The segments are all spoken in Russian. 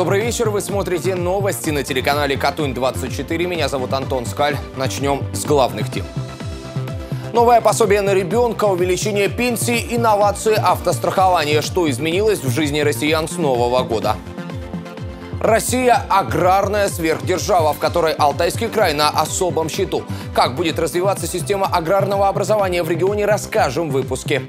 Добрый вечер, вы смотрите новости на телеканале Катунь-24. Меня зовут Антон Скаль. Начнем с главных тем. Новое пособие на ребенка, увеличение пенсии, инновации автострахования. Что изменилось в жизни россиян с Нового года? Россия – аграрная сверхдержава, в которой Алтайский край на особом счету. Как будет развиваться система аграрного образования в регионе, расскажем в выпуске.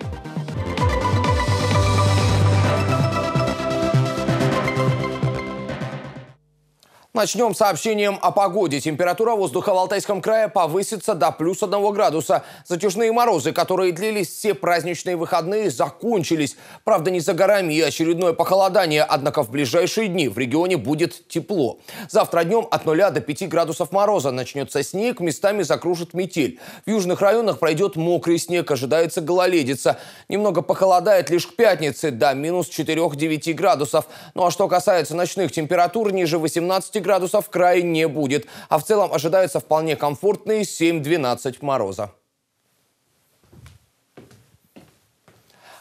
Начнем сообщением о погоде. Температура воздуха в Алтайском крае повысится до плюс 1 градуса. Затяжные морозы, которые длились все праздничные выходные, закончились. Правда, не за горами и очередное похолодание, однако в ближайшие дни в регионе будет тепло. Завтра днем от 0 до 5 градусов мороза начнется снег, местами закружит метель. В южных районах пройдет мокрый снег, ожидается гололедица. Немного похолодает лишь к пятнице до минус 4-9 градусов. Ну а что касается ночных температур, ниже 18 градусов в крае не будет, а в целом ожидаются вполне комфортные 7-12 мороза.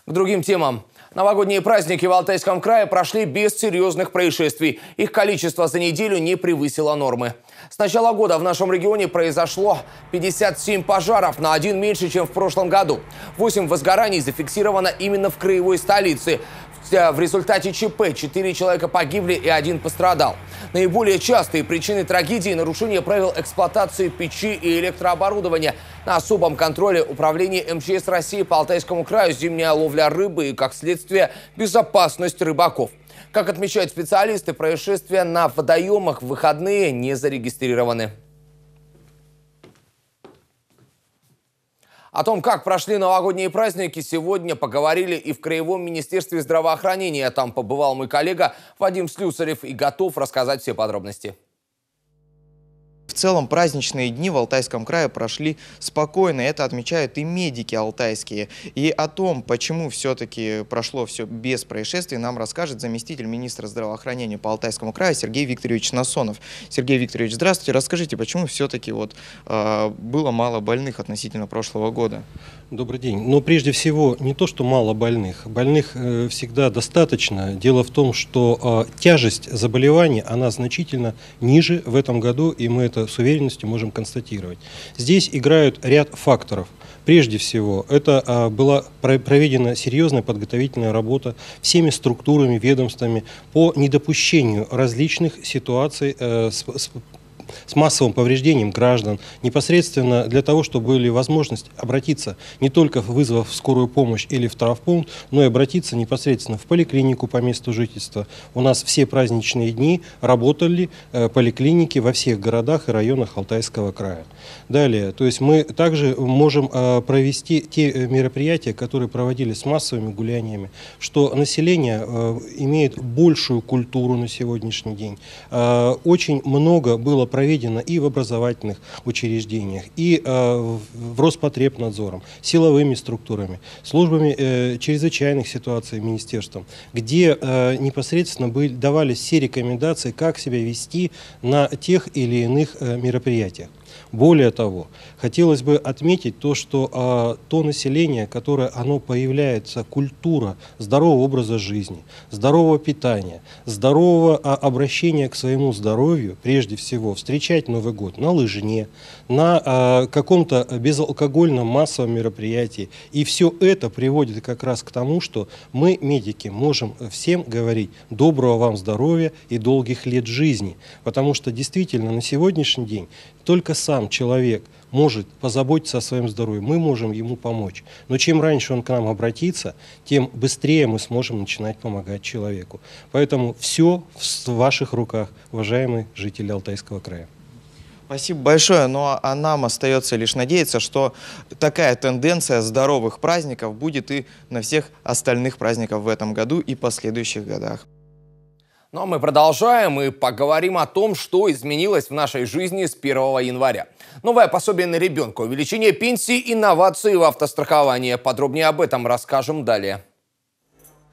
К другим темам. Новогодние праздники в Алтайском крае прошли без серьезных происшествий. Их количество за неделю не превысило нормы. С начала года в нашем регионе произошло 57 пожаров, на один меньше, чем в прошлом году. 8 возгораний зафиксировано именно в краевой столице. В результате ЧП 4 человека погибли и один пострадал. Наиболее частые причины трагедии – нарушение правил эксплуатации печи и электрооборудования. На особом контроле управления МЧС России по Алтайскому краю зимняя ловля рыбы и, как следствие, безопасность рыбаков. Как отмечают специалисты, происшествия на водоемах в выходные не зарегистрированы. О том, как прошли новогодние праздники, сегодня поговорили и в Краевом министерстве здравоохранения. Там побывал мой коллега Вадим Слюсарев и готов рассказать все подробности. В целом праздничные дни в Алтайском крае прошли спокойно, это отмечают и медики алтайские. И о том, почему все-таки прошло все без происшествий, нам расскажет заместитель министра здравоохранения по Алтайскому краю Сергей Викторович Насонов. Сергей Викторович, здравствуйте. Расскажите, почему все-таки вот, э, было мало больных относительно прошлого года? Добрый день. Но прежде всего не то, что мало больных. Больных э, всегда достаточно. Дело в том, что э, тяжесть заболевания, она значительно ниже в этом году, и мы это с уверенностью можем констатировать. Здесь играют ряд факторов. Прежде всего, это а, была проведена серьезная подготовительная работа всеми структурами, ведомствами по недопущению различных ситуаций э, с, с с массовым повреждением граждан, непосредственно для того, чтобы были возможность обратиться не только вызвав скорую помощь или в травпункт, но и обратиться непосредственно в поликлинику по месту жительства. У нас все праздничные дни работали э, поликлиники во всех городах и районах Алтайского края. Далее, то есть мы также можем э, провести те э, мероприятия, которые проводились с массовыми гуляниями, что население имеет большую культуру на сегодняшний день. Очень много было проведено проведено и в образовательных учреждениях, и э, в Роспотребнадзором, силовыми структурами, службами э, чрезвычайных ситуаций министерством, где э, непосредственно давались все рекомендации, как себя вести на тех или иных мероприятиях. Более того, хотелось бы отметить то, что а, то население, которое оно появляется, культура здорового образа жизни, здорового питания, здорового а, обращения к своему здоровью, прежде всего, встречать Новый год на лыжне, на а, каком-то безалкогольном массовом мероприятии. И все это приводит как раз к тому, что мы, медики, можем всем говорить доброго вам здоровья и долгих лет жизни. Потому что действительно на сегодняшний день только сам человек может позаботиться о своем здоровье, мы можем ему помочь. Но чем раньше он к нам обратится, тем быстрее мы сможем начинать помогать человеку. Поэтому все в ваших руках, уважаемые жители Алтайского края. Спасибо большое, но а нам остается лишь надеяться, что такая тенденция здоровых праздников будет и на всех остальных праздниках в этом году и последующих годах. А мы продолжаем и поговорим о том, что изменилось в нашей жизни с 1 января. Новое пособие на ребенка, увеличение пенсии, инновации в автостраховании. Подробнее об этом расскажем далее.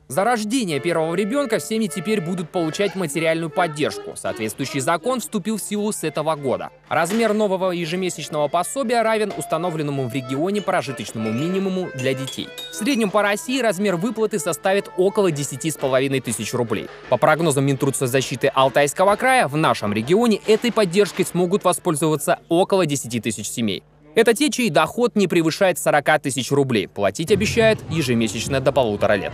За рождение первого ребенка семьи теперь будут получать материальную поддержку. Соответствующий закон вступил в силу с этого года. Размер нового ежемесячного пособия равен установленному в регионе прожиточному минимуму для детей. В среднем по России размер выплаты составит около 10,5 тысяч рублей. По прогнозам Минтрудсоцзащиты Алтайского края, в нашем регионе этой поддержкой смогут воспользоваться около 10 тысяч семей. Это те, чей доход не превышает 40 тысяч рублей. Платить обещают ежемесячно до полутора лет.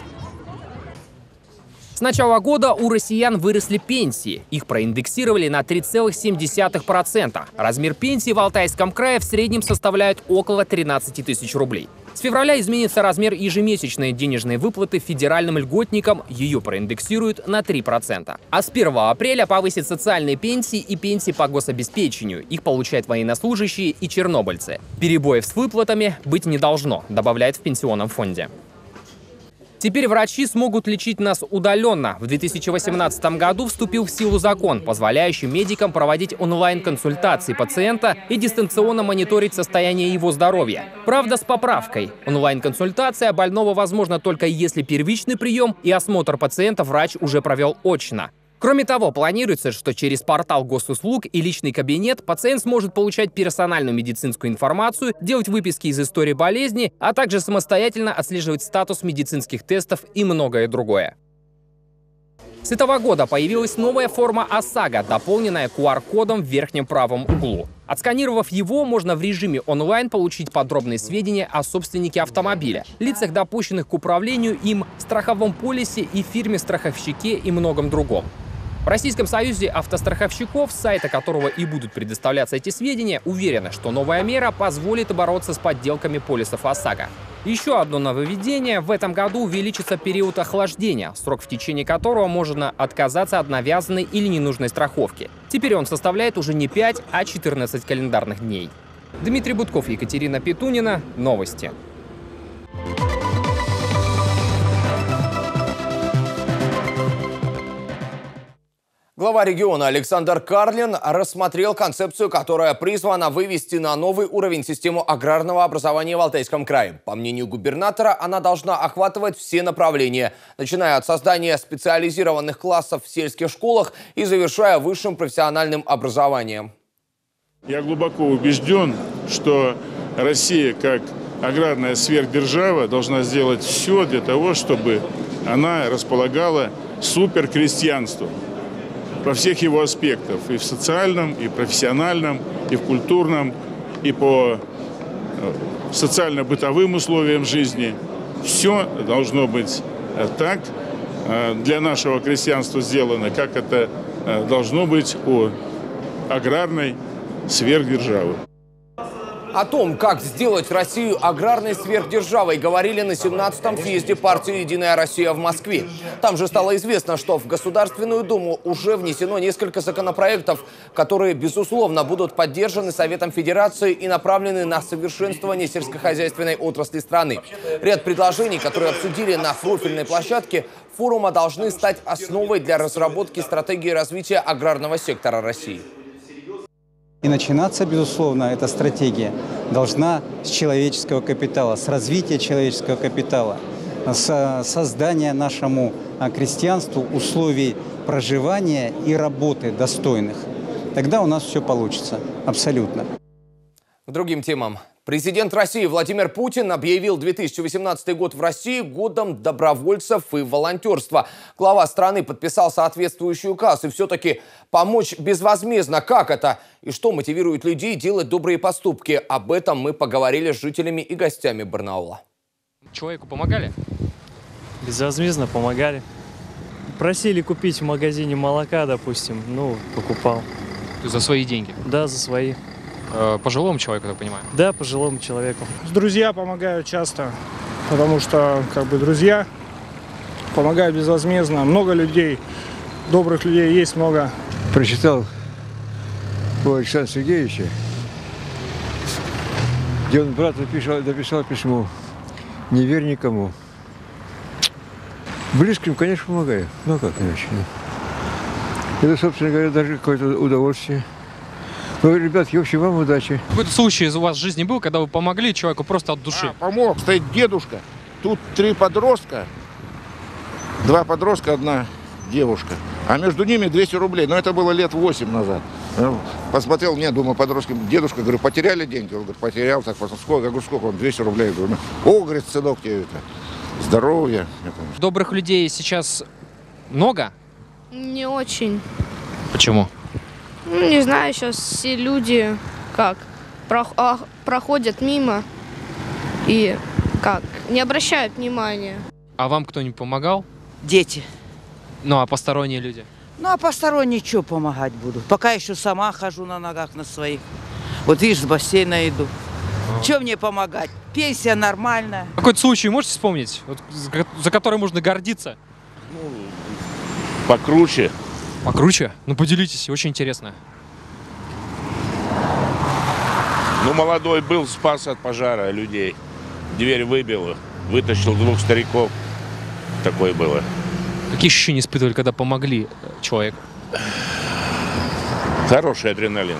Начала года у россиян выросли пенсии. Их проиндексировали на 3,7%. Размер пенсии в Алтайском крае в среднем составляет около 13 тысяч рублей. С февраля изменится размер ежемесячной денежной выплаты федеральным льготникам, ее проиндексируют на 3%. А с 1 апреля повысят социальные пенсии и пенсии по гособеспечению. Их получают военнослужащие и чернобыльцы. Перебоев с выплатами быть не должно, добавляет в пенсионном фонде. Теперь врачи смогут лечить нас удаленно. В 2018 году вступил в силу закон, позволяющий медикам проводить онлайн-консультации пациента и дистанционно мониторить состояние его здоровья. Правда, с поправкой. Онлайн-консультация больного возможна только если первичный прием и осмотр пациента врач уже провел очно. Кроме того, планируется, что через портал госуслуг и личный кабинет пациент сможет получать персональную медицинскую информацию, делать выписки из истории болезни, а также самостоятельно отслеживать статус медицинских тестов и многое другое. С этого года появилась новая форма ОСАГО, дополненная QR-кодом в верхнем правом углу. Отсканировав его, можно в режиме онлайн получить подробные сведения о собственнике автомобиля, лицах, допущенных к управлению им, страховом полисе и фирме-страховщике и многом другом. В Российском союзе автостраховщиков, сайта которого и будут предоставляться эти сведения, уверены, что новая мера позволит бороться с подделками полисов ОСАГО. Еще одно нововведение. В этом году увеличится период охлаждения, срок в течение которого можно отказаться от навязанной или ненужной страховки. Теперь он составляет уже не 5, а 14 календарных дней. Дмитрий Будков, Екатерина Петунина. Новости. Глава региона Александр Карлин рассмотрел концепцию, которая призвана вывести на новый уровень систему аграрного образования в Алтайском крае. По мнению губернатора, она должна охватывать все направления, начиная от создания специализированных классов в сельских школах и завершая высшим профессиональным образованием. Я глубоко убежден, что Россия как аграрная сверхдержава должна сделать все для того, чтобы она располагала суперкрестьянством во всех его аспектах, и в социальном, и профессиональном, и в культурном, и по э, социально-бытовым условиям жизни. Все должно быть э, так э, для нашего крестьянства сделано, как это должно быть у аграрной сверхдержавы. О том, как сделать Россию аграрной сверхдержавой, говорили на 17-м съезде партии «Единая Россия» в Москве. Там же стало известно, что в Государственную Думу уже внесено несколько законопроектов, которые, безусловно, будут поддержаны Советом Федерации и направлены на совершенствование сельскохозяйственной отрасли страны. Ряд предложений, которые обсудили на профильной площадке форума, должны стать основой для разработки стратегии развития аграрного сектора России. И начинаться, безусловно, эта стратегия должна с человеческого капитала, с развития человеческого капитала, с создания нашему а, крестьянству условий проживания и работы достойных. Тогда у нас все получится, абсолютно. К другим темам. Президент России Владимир Путин объявил 2018 год в России годом добровольцев и волонтерства. Глава страны подписал соответствующий указ. И все-таки помочь безвозмездно. Как это? И что мотивирует людей делать добрые поступки? Об этом мы поговорили с жителями и гостями Барнаула. Человеку помогали? Безвозмездно помогали. Просили купить в магазине молока, допустим. Ну, покупал. За свои деньги? Да, за свои. Э, пожилому человеку, я понимаю? Да, пожилому человеку. Друзья помогают часто, потому что как бы друзья помогают безвозмездно. Много людей, добрых людей есть много. Прочитал у Александра Сергеевича, где он брат написал, написал письмо. Не верь никому. Близким, конечно, помогаю. Ну как иначе? Это, собственно говоря, даже какое-то удовольствие. Ну, ребятки, в общем, вам удачи. Какой-то случай у вас в жизни был, когда вы помогли человеку просто от души? А, помог. Стоит дедушка. Тут три подростка. Два подростка, одна девушка. А между ними 200 рублей. Но это было лет 8 назад. Ну, Посмотрел, мне, думаю, подростки, дедушка, говорю, потеряли деньги? Он говорит, потерял, так, сколько? Я говорю, сколько вам? 200 рублей. Я говорю, «Ну, о, говорит, сынок, тебе это, здоровья. Добрых людей сейчас много? Не очень. Почему? Ну, не знаю, сейчас все люди как прох- а, проходят мимо и как не обращают внимания. А вам кто-нибудь помогал? Дети. Ну, а посторонние люди? Ну, а посторонние что помогать буду? Пока еще сама хожу на ногах на своих. Вот видишь, с бассейна иду. Что мне помогать? Пенсия нормальная. Какой-то случай можете вспомнить, вот, за, за который можно гордиться? покруче. Покруче? Ну, поделитесь, очень интересно. Ну, молодой был, спас от пожара людей. Дверь выбил, вытащил двух стариков. Такое было. Какие ощущения испытывали, когда помогли э, человеку? Хороший адреналин.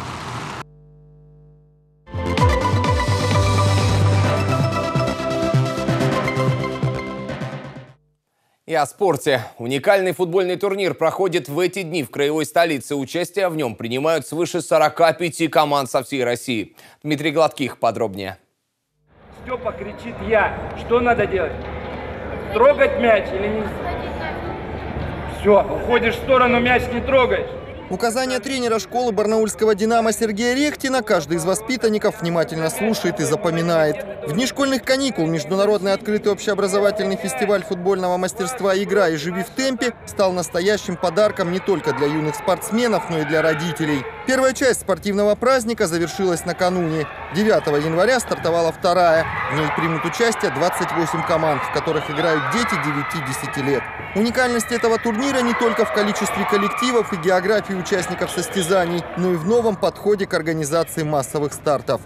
И о спорте. Уникальный футбольный турнир проходит в эти дни в краевой столице. Участие в нем принимают свыше 45 команд со всей России. Дмитрий Гладких подробнее. Степа кричит я. Что надо делать? Трогать мяч или не? Все, уходишь в сторону, мяч не трогаешь. Указания тренера школы барнаульского «Динамо» Сергея Рехтина каждый из воспитанников внимательно слушает и запоминает. В дни школьных каникул Международный открытый общеобразовательный фестиваль футбольного мастерства «Игра и живи в темпе» стал настоящим подарком не только для юных спортсменов, но и для родителей. Первая часть спортивного праздника завершилась накануне. 9 января стартовала вторая. В ней примут участие 28 команд, в которых играют дети 9-10 лет. Уникальность этого турнира не только в количестве коллективов и географии участников состязаний, но и в новом подходе к организации массовых стартов.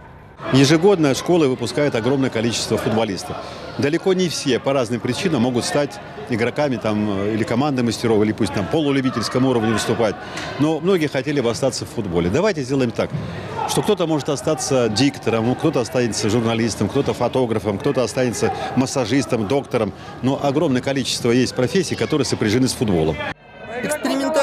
Ежегодно школы выпускают огромное количество футболистов. Далеко не все по разным причинам могут стать игроками там, э, или команды мастеров, или пусть там полулюбительском уровне выступать. Но многие хотели бы остаться в футболе. Давайте сделаем так, что кто-то может остаться диктором, кто-то останется журналистом, кто-то фотографом, кто-то останется массажистом, доктором. Но огромное количество есть профессий, которые сопряжены с футболом.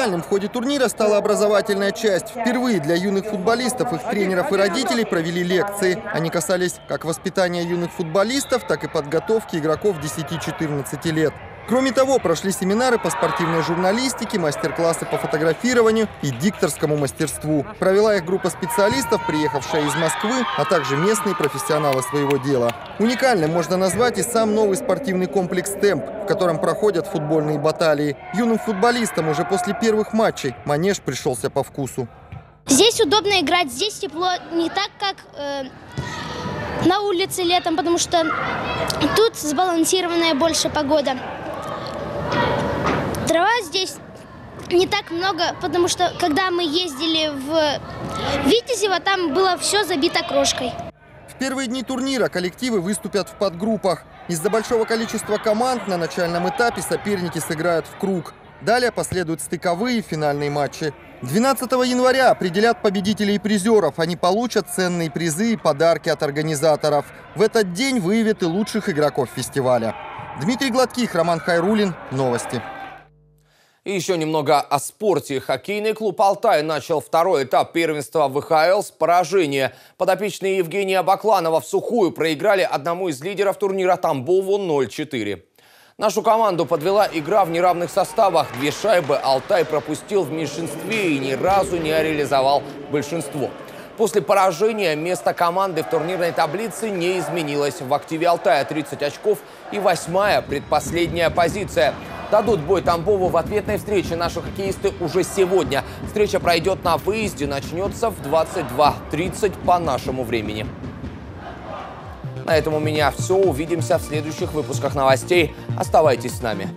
Экспериментальным в ходе турнира стала образовательная часть. Впервые для юных футболистов, их тренеров и родителей провели лекции. Они касались как воспитания юных футболистов, так и подготовки игроков 10-14 лет. Кроме того, прошли семинары по спортивной журналистике, мастер-классы по фотографированию и дикторскому мастерству. Провела их группа специалистов, приехавшая из Москвы, а также местные профессионалы своего дела. Уникальным можно назвать и сам новый спортивный комплекс «Темп», в котором проходят футбольные баталии. Юным футболистам уже после первых матчей манеж пришелся по вкусу. Здесь удобно играть, здесь тепло, не так, как э, на улице летом, потому что тут сбалансированная больше погода. Трава здесь не так много, потому что когда мы ездили в Витязево, там было все забито крошкой. В первые дни турнира коллективы выступят в подгруппах. Из-за большого количества команд на начальном этапе соперники сыграют в круг. Далее последуют стыковые финальные матчи. 12 января определят победителей и призеров. Они получат ценные призы и подарки от организаторов. В этот день выявят и лучших игроков фестиваля. Дмитрий Гладких, Роман Хайрулин. Новости. И еще немного о спорте. Хоккейный клуб «Алтай» начал второй этап первенства ВХЛ с поражения. Подопечные Евгения Бакланова в сухую проиграли одному из лидеров турнира Тамбову 0-4. Нашу команду подвела игра в неравных составах. Две шайбы «Алтай» пропустил в меньшинстве и ни разу не реализовал большинство. После поражения место команды в турнирной таблице не изменилось. В активе «Алтая» 30 очков и восьмая предпоследняя позиция. Дадут бой Тамбову в ответной встрече наши хоккеисты уже сегодня. Встреча пройдет на выезде, начнется в 22.30 по нашему времени. На этом у меня все. Увидимся в следующих выпусках новостей. Оставайтесь с нами.